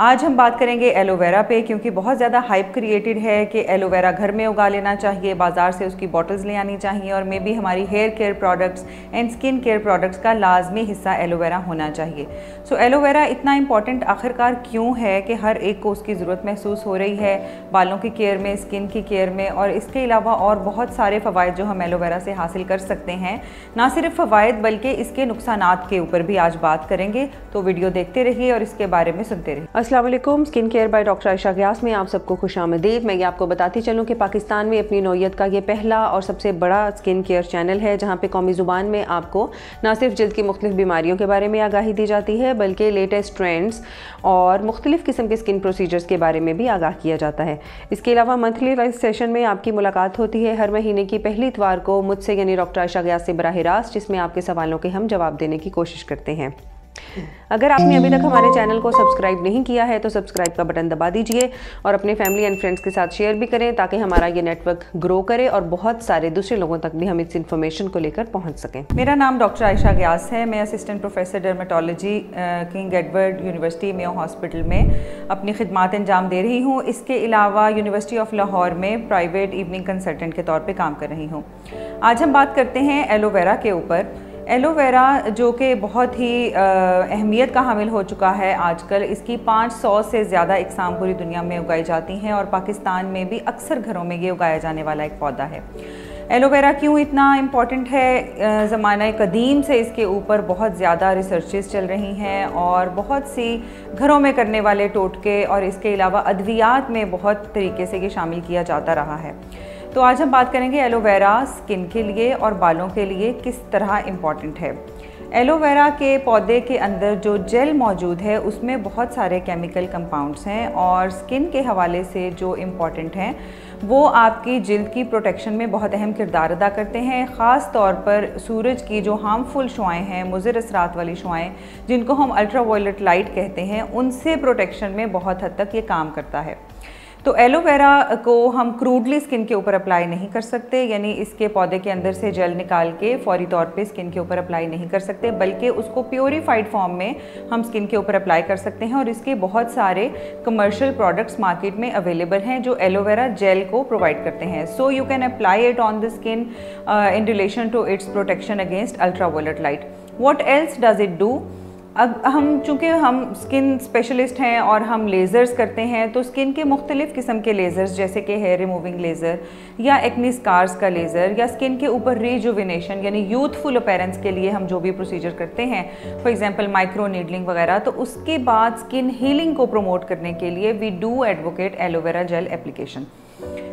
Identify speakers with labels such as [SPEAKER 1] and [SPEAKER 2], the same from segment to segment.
[SPEAKER 1] आज हम बात करेंगे एलोवेरा पे क्योंकि बहुत ज़्यादा हाइप क्रिएटेड है कि एलोवेरा घर में उगा लेना चाहिए बाज़ार से उसकी बॉटल्स ले आनी चाहिए और मे बी हमारी hair care products and skin care products का लाजमी हिस्सा एलोवेरा होना चाहिए। सो so, एलोवेरा इतना इंपॉर्टेंट आखिरकार क्यों है कि हर एक को उसकी ज़रूरत महसूस हो रही है बालों की केयर में स्किन की केयर में और इसके अलावा और बहुत सारे फ़वाद जो हम एलोवेरा से हासिल कर सकते हैं। ना सिर्फ़ फ़वाद बल्कि इसके नुकसान के ऊपर भी आज बात करेंगे तो वीडियो देखते रहिए और इसके बारे में सुनते रहिए।
[SPEAKER 2] Aslam skin care by doctor Ayesha Ghias में आप सबको खुश आमदीद। मैं ये आपको बताती चलूँ कि पाकिस्तान में अपनी नोयत का ये पहला और सबसे बड़ा स्किन केयर चैनल है, जहाँ पे कौमी ज़ुबान में आपको ना सिर्फ़ जल्द की मुख्तलिफ़ बीमारियों के बारे में आगाही दी जाती है, बल्कि लेटेस्ट ट्रेंड्स और मुख्तलिफ़ किस्म के स्किन प्रोसीजर्स के बारे में भी आगाह किया जाता है। इसके अलावा मंथली लाइव सेशन में आपकी मुलाकात होती है। हर महीने की पहली इतवार को मुझसे, यानी डॉक्टर आयशा ग्यास से बराह रास्त, जिसमें आपके सवालों के हम जवाब देने की कोशिश करते हैं। अगर आपने अभी तक हमारे चैनल को सब्सक्राइब नहीं किया है तो सब्सक्राइब का बटन दबा दीजिए और अपने फैमिली एंड फ्रेंड्स के साथ शेयर भी करें ताकि हमारा ये नेटवर्क ग्रो करे और बहुत सारे दूसरे लोगों तक भी हम इस इन्फॉर्मेशन को लेकर पहुँच सकें।
[SPEAKER 1] मेरा नाम डॉक्टर आयशा ग्यास है। मैं assistant professor dermatology King Edward University Mayo hospital में अपनी खदमात अंजाम दे रही हूँ। इसके अलावा यूनिवर्सिटी ऑफ़ लाहौर में प्राइवेट इवनिंग कंसल्टेंट के तौर पर काम कर रही हूँ। आज हम बात करते हैं एलोवेरा के ऊपर। एलोवेरा जो कि बहुत ही अहमियत का हामिल हो चुका है आजकल, इसकी 500 से ज़्यादा इकसाम पूरी दुनिया में उगाई जाती हैं और पाकिस्तान में भी अक्सर घरों में ये उगाया जाने वाला एक पौधा है। एलोवेरा क्यों इतना इंपॉर्टेंट है? ज़माना कदीम से इसके ऊपर बहुत ज़्यादा रिसर्चेस चल रही हैं और बहुत सी घरों में करने वाले टोटके और इसके अलावा अद्वियात में बहुत तरीके से ये शामिल किया जाता रहा है। तो आज हम बात करेंगे एलोवेरा स्किन के लिए और बालों के लिए किस तरह इंपॉर्टेंट है। एलोवेरा के पौधे के अंदर जो जेल मौजूद है, उसमें बहुत सारे केमिकल कंपाउंड्स हैं और स्किन के हवाले से जो इंपॉर्टेंट हैं, वो आपकी जिल्द की प्रोटेक्शन में बहुत अहम किरदार अदा करते हैं। ख़ास तौर पर सूरज की जो हार्मफुल शुआएँ हैं मुजर असरात वाली शुआएँ जिनको हम अल्ट्रा वायलेट लाइट कहते हैं, उनसे प्रोटेक्शन में बहुत हद तक ये काम करता है। तो एलोवेरा को हम क्रूडली स्किन के ऊपर अप्लाई नहीं कर सकते, यानी इसके पौधे के अंदर से जेल निकाल के फौरी तौर पे स्किन के ऊपर अप्लाई नहीं कर सकते, बल्कि उसको प्योरीफाइड फॉर्म में हम स्किन के ऊपर अप्लाई कर सकते हैं और इसके बहुत सारे कमर्शियल प्रोडक्ट्स मार्केट में अवेलेबल हैं जो एलोवेरा जेल को प्रोवाइड करते हैं। So you can apply it on the skin in relation to its protection against ultra violet light what else does it do अब हम, चूँकि हम स्किन स्पेशलिस्ट हैं और हम लेज़र्स करते हैं तो स्किन के मुख्तलिफ़ किस्म के लेज़र्स जैसे कि हेयर रिमूविंग लेज़र या एक्नी स्कार्स का लेज़र या स्किन के ऊपर रिजुविनेशन यानी यूथफुल अपेरेंस के लिए हम जो भी प्रोसीजर करते हैं फॉर एग्ज़ाम्पल माइक्रो नीडलिंग वगैरह तो उसके बाद स्किन हीलिंग को प्रमोट करने के लिए we do advocate aloe vera gel application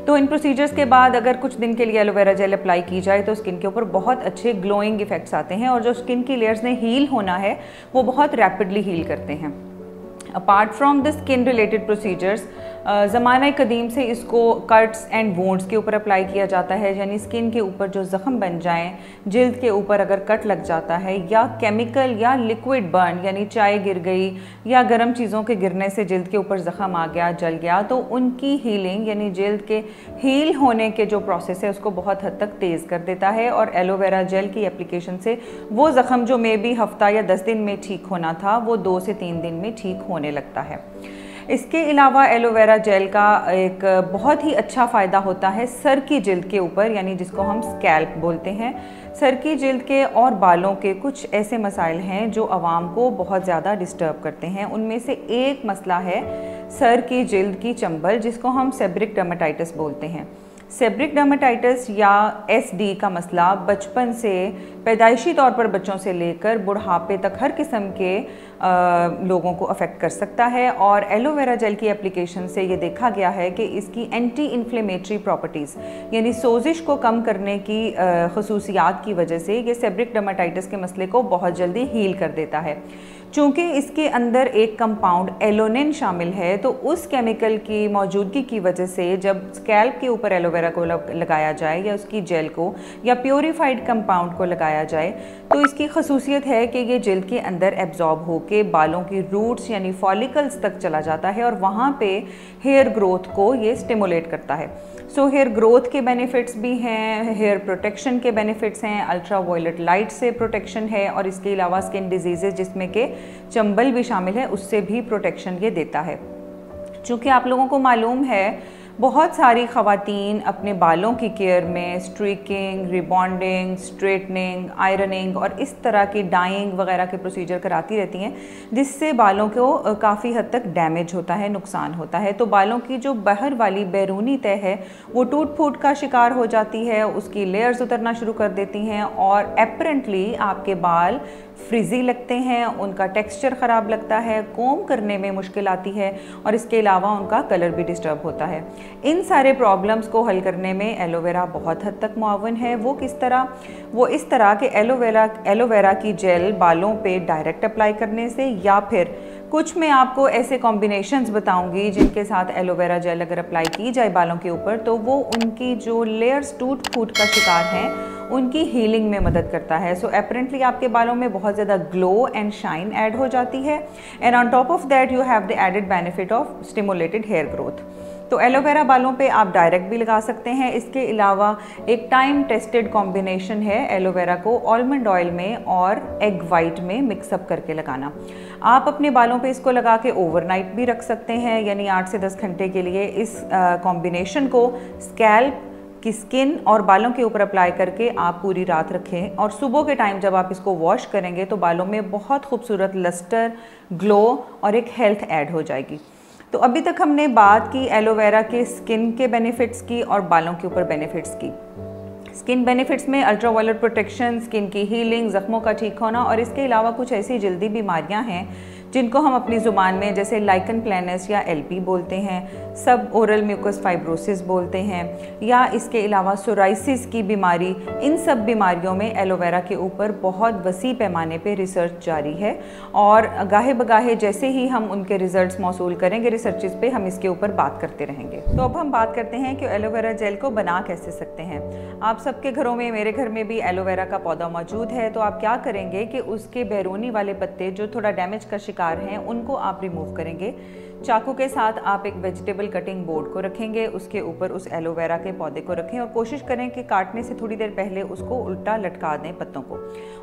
[SPEAKER 1] तो इन प्रोसीजर्स के बाद अगर कुछ दिन के लिए एलोवेरा जेल अप्लाई की जाए तो स्किन के ऊपर बहुत अच्छे ग्लोइंग इफेक्ट्स आते हैं और जो स्किन की लेयर्स ने हील होना है, वो बहुत रैपिडली हील करते हैं। Apart from the skin related procedures ज़माना कदीम से इसको कट्स एंड वोंड्स के ऊपर अप्लाई किया जाता है, यानी स्किन के ऊपर जो ज़ख़म बन जाएँ, जल्द के ऊपर अगर कट लग जाता है, या केमिकल या लिक्विड बर्न यानी चाय गिर गई, या गर्म चीज़ों के गिरने से जल्द के ऊपर ज़ख़म आ गया, जल गया तो उनकी हीलिंग यानी जल्द के हील होने के जो प्रोसेस है, उसको बहुत हद तक तेज़ कर देता है, और एलोवेरा जेल की एप्लीकेशन से वो ज़ख़म जो मे बी हफ़्ता या दस दिन में ठीक होना था, वो दो से तीन दिन में ठीक होने लगता है। इसके अलावा एलोवेरा जेल का एक बहुत ही अच्छा फ़ायदा होता है सर की जल्द के ऊपर, यानी जिसको हम स्कैल्प बोलते हैं। सर की जल्द के और बालों के कुछ ऐसे मसाइल हैं जो आवाम को बहुत ज़्यादा डिस्टर्ब करते हैं। उनमें से एक मसला है सर की जल्द की चंबल, जिसको हम सेब्रिक डर्माटाइटिस बोलते हैं। सेब्रिक डर्माटाइटिस या एसडी का मसला बचपन से पैदाइशी तौर पर बच्चों से लेकर बुढ़ापे तक हर किस्म के आ, लोगों को अफेक्ट कर सकता है और एलोवेरा जेल की एप्लीकेशन से ये देखा गया है कि इसकी एंटी इन्फ्लेमेटरी प्रॉपर्टीज़ यानी सोजिश को कम करने की खसूसियात की वजह से ये सेब्रिक डर्माटाइटिस के मसले को बहुत जल्दी हील कर देता है। चूँकि इसके अंदर एक कंपाउंड एलोनिन शामिल है तो उस केमिकल की मौजूदगी की वजह से जब स्कैल्प के ऊपर एलोवेरा को लगाया जाए या उसकी जेल को, या प्योरीफाइड कंपाउंड को लगाया जाए तो इसकी खसूसियत है कि ये जेल के अंदर एब्जॉर्ब होकर बालों की रूट्स यानी फॉलिकल्स तक चला जाता है और वहाँ पे हेयर ग्रोथ को ये स्टिमुलेट करता है। सो हेयर ग्रोथ के बेनिफिट्स भी हैं हेयर प्रोटेक्शन के बेनिफिट्स हैं अल्ट्रा वायलेट लाइट से प्रोटेक्शन है और इसके अलावा स्किन डिज़ीज़ जिसमें के चंबल भी शामिल है, उससे भी प्रोटेक्शन ये देता है। चूँकि आप लोगों को मालूम है, बहुत सारी ख़वातीन अपने बालों की केयर में स्ट्रीकिंग रिबॉन्डिंग स्ट्रेटनिंग आयरनिंग और इस तरह की डाइंग वगैरह के प्रोसीजर कराती रहती हैं, जिससे बालों को काफ़ी हद तक डैमेज होता है, नुकसान होता है। तो बालों की जो बाहर वाली बैरूनी तय है, वो टूट फूट का शिकार हो जाती है, उसकी लेयर्स उतरना शुरू कर देती हैं और एपरेंटली आपके बाल फ्रिजी लगते हैं, उनका टेक्सचर ख़राब लगता है, कोम करने में मुश्किल आती है और इसके अलावा उनका कलर भी डिस्टर्ब होता है। इन सारे प्रॉब्लम्स को हल करने में एलोवेरा बहुत हद तक मुआवन है। वो किस तरह? वो इस तरह के एलोवेरा एलोवेरा की जेल बालों पे डायरेक्ट अप्लाई करने से या फिर कुछ मैं आपको ऐसे कॉम्बिनेशंस बताऊँगी जिनके साथ एलोवेरा जेल अगर अप्लाई की जाए बालों के ऊपर तो वो उनकी जो लेयर्स टूट फूट का शिकार हैं उनकी हीलिंग में मदद करता है। सो so, अपेरेंटली आपके बालों में बहुत ज़्यादा ग्लो एंड शाइन ऐड हो जाती है। And on top of that you have the added benefit of stimulated hair growth तो एलोवेरा बालों पे आप डायरेक्ट भी लगा सकते हैं। इसके अलावा एक टाइम टेस्टेड कॉम्बिनेशन है एलोवेरा को ऑलमंड ऑयल में और एग वाइट में मिक्सअप करके लगाना। आप अपने बालों पे इसको लगा के ओवरनाइट भी रख सकते हैं। यानी आठ से दस घंटे के लिए इस कॉम्बिनेशन को स्कैल्प की स्किन और बालों के ऊपर अप्लाई करके आप पूरी रात रखें और सुबह के टाइम जब आप इसको वॉश करेंगे तो बालों में बहुत खूबसूरत लस्टर ग्लो और एक हेल्थ ऐड हो जाएगी। तो अभी तक हमने बात की एलोवेरा के स्किन के बेनिफिट्स की और बालों के ऊपर बेनिफिट्स की। स्किन बेनिफिट्स में अल्ट्रा वायलेट प्रोटेक्शन स्किन की हीलिंग ज़ख्मों का ठीक होना और इसके अलावा कुछ ऐसी जल्दी बीमारियाँ हैं जिनको हम अपनी ज़ुबान में जैसे लाइकन प्लानस या एलपी बोलते हैं। सब ओरल म्यूकस फाइब्रोसिस बोलते हैं, या इसके अलावा सोराइसिस की बीमारी, इन सब बीमारियों में एलोवेरा के ऊपर बहुत वसी पैमाने पे रिसर्च जारी है। और गाहे बगाहे जैसे ही हम उनके रिजल्ट्स मौसू करेंगे रिसर्च पे हम इसके ऊपर बात करते रहेंगे। तो अब हम बात करते हैं कि एलोवेरा जेल को बना कैसे सकते हैं। आप सबके घरों में, मेरे घर में भी एलोवेरा का पौधा मौजूद है तो आप क्या करेंगे कि उसके बैरूनी वाले पत्ते जो थोड़ा डैमेज का शिकार हैं, उनको आप रिमूव करेंगे। चाकू के साथ आप एक वेजिटेबल कटिंग बोर्ड को रखेंगे, उसके ऊपर उस एलोवेरा के पौधे को रखें और कोशिश करें कि काटने से थोड़ी देर पहले उसको उल्टा लटका दें पत्तों को।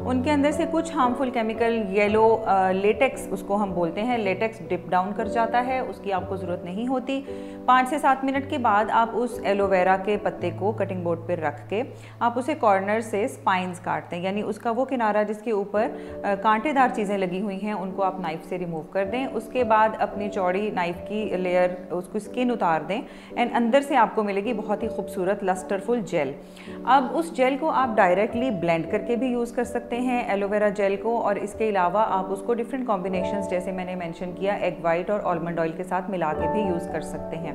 [SPEAKER 1] उनके अंदर से कुछ हार्मफुल केमिकल येलो लेटेक्स उसको हम बोलते हैं लेटेक्स डिप डाउन कर जाता है, उसकी आपको ज़रूरत नहीं होती। पाँच से सात मिनट के बाद आप उस एलोवेरा के पत्ते को कटिंग बोर्ड पर रख के आप उसे कॉर्नर से स्पाइंस काटते हैं यानी उसका वो किनारा जिसके ऊपर कांटेदार चीज़ें लगी हुई हैं, उनको आप नाइफ से रिमूव कर दें। उसके बाद अपनी चौड़ी नाइफ की लेयर उसको स्किन उतार दें एंड अंदर से आपको मिलेगी बहुत ही खूबसूरत लस्टरफुल जेल अब उस जेल को आप डायरेक्टली ब्लेंड करके भी यूज़ कर सकते हैं एलोवेरा जेल को, और इसके अलावा आप उसको डिफरेंट कॉम्बिनेशन जैसे मैंने मैंशन किया एग वाइट और ऑलमंड ऑयल के साथ मिला के भी यूज़ कर सकते हैं.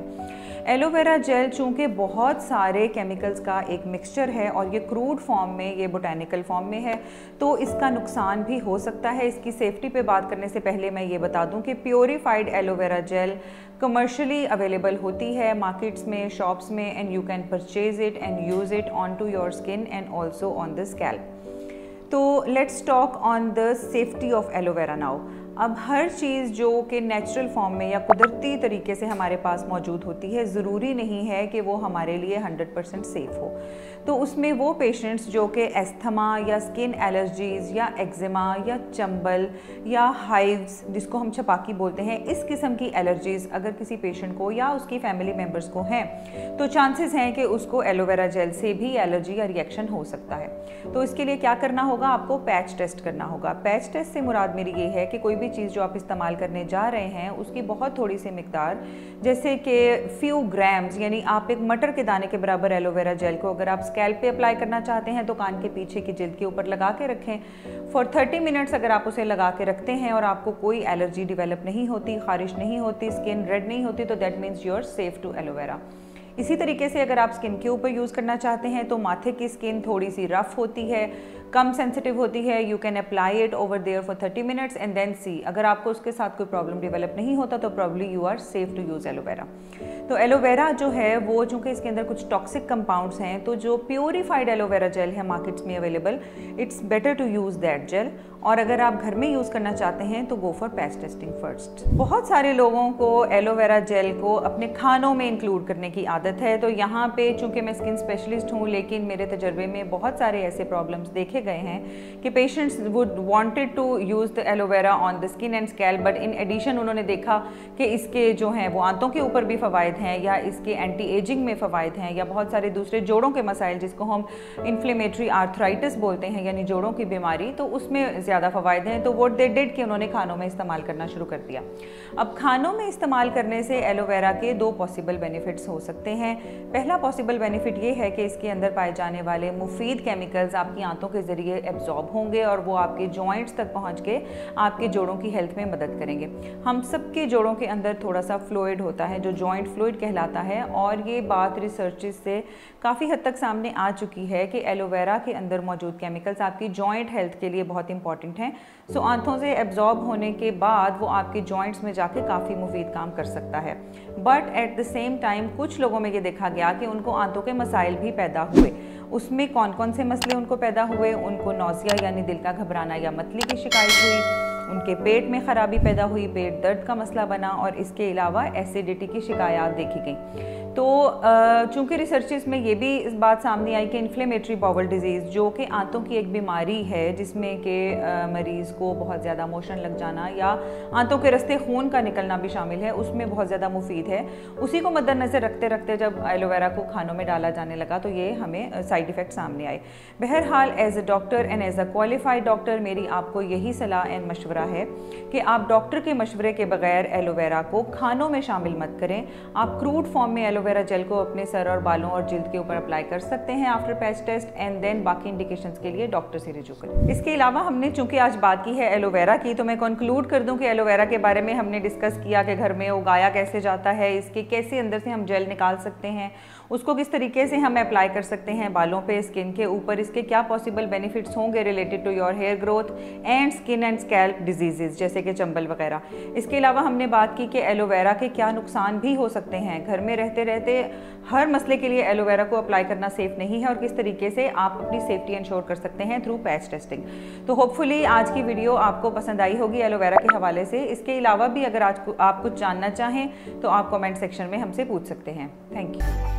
[SPEAKER 1] एलोवेरा जेल चूँकि बहुत सारे केमिकल्स का एक मिक्सचर है, और ये क्रूड फॉर्म में, ये बोटानिकल फॉर्म में है तो इसका नुकसान भी हो सकता है. इसकी सेफ्टी पे बात करने से पहले मैं ये बता दूँ कि purified aloe vera gel commercially available होती है मार्केट्स में शॉप्स में and you can purchase it and use it on to your skin and also on the scalp तो let's talk on the safety of aloe vera now अब हर चीज़ जो कि natural form में या कुदरती तरीके से हमारे पास मौजूद होती है, ज़रूरी नहीं है कि वो हमारे लिए 100 परसेंट सेफ़ हो। तो उसमें वो पेशेंट्स जो कि एस्थमा या स्किन एलर्जीज़ या एक्जिमा या चंबल या हाइव्स जिसको हम छपाकी बोलते हैं, इस किस्म की एलर्जीज़ अगर किसी पेशेंट को या उसकी फैमिली मेंबर्स को हैं तो चांसेस हैं कि उसको एलोवेरा जेल से भी एलर्जी या रिएक्शन हो सकता है। तो इसके लिए क्या करना होगा? आपको पैच टेस्ट करना होगा। पैच टेस्ट से मुराद मेरी ये है कि कोई भी चीज़ जो आप इस्तेमाल करने जा रहे हैं, उसकी बहुत थोड़ी सी मकदार, जैसे कि फ्यू ग्राम्स यानी आप एक मटर के दाने के बराबर एलोवेरा जेल को अगर आप स्कैल्प पे अप्लाई करना चाहते हैं तो कान के पीछे की जिल्द के ऊपर लगा के रखें। फॉर 30 मिनट्स अगर आप उसे लगा के रखते हैं और आपको कोई एलर्जी डिवेलप नहीं होती, खारिश नहीं होती स्किन रेड नहीं होती तो that means you are safe to aloe vera इसी तरीके से अगर आप स्किन के ऊपर यूज़ करना चाहते हैं तो माथे की स्किन थोड़ी सी रफ़ होती है कम सेंसिटिव होती है you can apply it over there for 30 minutes and then see अगर आपको उसके साथ कोई प्रॉब्लम डेवलप नहीं होता तो probably you are safe to use aloe vera तो एलोवेरा जो है, वो चूँकि इसके अंदर कुछ टॉक्सिक कंपाउंड्स हैं तो जो प्योरीफाइड एलोवेरा जेल है मार्केट्स में available it's better to use that gel और अगर आप घर में यूज़ करना चाहते हैं तो go for patch testing first बहुत सारे लोगों को एलोवेरा जेल को अपने खानों में इंक्लूड करने की आदत है तो यहाँ पे चूँकि मैं स्किन स्पेशलिस्ट हूँ, लेकिन मेरे तजर्बे में बहुत सारे ऐसे प्रॉब्लम्स देखे देखे गए हैं कि patients would wanted to use the aloe vera on the skin and scalp but in addition उन्होंने देखा कि इसके जो हैं, वो आंतों के ऊपर भी फ़वाद हैं या इसके एंटी एजिंग में फ़वाद हैं या बहुत सारे दूसरे जोड़ों के मसाइल जिसको हम इन्फ्लेमेटरी आर्थराइटिस बोलते हैं, यानी जोड़ों की बीमारी तो उसमें ज़्यादा फ़वाद हैं। तो वोट दे डेड कि उन्होंने खानों में इस्तेमाल करना शुरू कर दिया। अब खानों में इस्तेमाल करने से एलोवेरा के दो पॉसिबल बेनिफिट्स हो सकते हैं। पहला पॉसिबल बेनिफिट ये है कि इसके अंदर पाए जाने वाले मुफीद केमिकल्स आपकी आंतों के ज़रिए एब्जॉर्ब होंगे और वो आपके जॉइंट्स तक पहुँच के आपके जोड़ों की हेल्थ में मदद करेंगे। हम सबके जोड़ों के अंदर थोड़ा सा फ्लूड होता है, जो जॉइंट फ्लूड कहलाता है और ये बात रिसर्च से काफ़ी हद तक सामने आ चुकी है कि एलोवेरा के अंदर मौजूद केमिकल्स आपकी जॉइंट हेल्थ के लिए बहुत इंपॉर्टेंट हैं। सो आंतों से एब्जॉर्ब होने के बाद वो आपके जॉइंट्स में जाके काफ़ी मुफीद काम कर सकता है। But at the same time कुछ लोगों में ये देखा गया कि उनको आंतों के मसाइल भी पैदा हुए। उसमें कौन कौन से मसले उनको पैदा हुए? उनको नौसिया यानी दिल का घबराना या मतली की शिकायत हुई। उनके पेट में ख़राबी पैदा हुई, पेट दर्द का मसला बना और इसके अलावा एसिडिटी की शिकायत देखी गई। तो चूँकि रिसर्चेस में ये भी इस बात सामने आई कि इन्फ्लेमेटरी बावल डिज़ीज़ जो कि आंतों की एक बीमारी है, जिसमें कि मरीज़ को बहुत ज़्यादा मोशन लग जाना या आंतों के रस्ते खून का निकलना भी शामिल है, उसमें बहुत ज़्यादा मुफीद है। उसी को मद्दनज़र रखते रखते जब एलोवेरा को खानों में डाला जाने लगा तो ये हमें साइड इफ़ेक्ट सामने आए। बहरहाल as a doctor and as a qualified doctor मेरी आपको यही सलाह एंड मशवरा है कि आप डॉक्टर के मशवरे के बगैर एलोवेरा को खानों में शामिल मत करें। आप क्रूड फॉर्म में एलोवेरा जेल को अपने सर और बालों और जिल्द के ऊपर अप्लाई कर सकते हैं after patch test and then बाकी इंडिकेशंस के लिए डॉक्टर से रिजू करें। इसके अलावा हमने चूँकि आज बात की है एलोवेरा की तो मैं कंक्लूड कर दूँ कि एलोवेरा के बारे में हमने डिस्कस किया कि घर में उगाया कैसे जाता है, इसके कैसे अंदर से हम जेल निकाल सकते हैं उसको किस तरीके से हम अप्लाई कर सकते हैं बालों पे स्किन के ऊपर, इसके क्या पॉसिबल बेनिफिट्स होंगे related to your hair growth and skin and scalp diseases जैसे कि चंबल वगैरह। इसके अलावा हमने बात की कि एलोवेरा के क्या नुकसान भी हो सकते हैं। घर में रहते रहते हर मसले के लिए एलोवेरा को अप्लाई करना सेफ़ नहीं है और किस तरीके से आप अपनी सेफ्टी इंश्योर कर सकते हैं थ्रू पैच टेस्टिंग तो होपफुली आज की वीडियो आपको पसंद आई होगी एलोवेरा के हवाले से। इसके अलावा भी अगर आज आप कुछ जानना चाहें तो आप कमेंट सेक्शन में हमसे पूछ सकते हैं। Thank you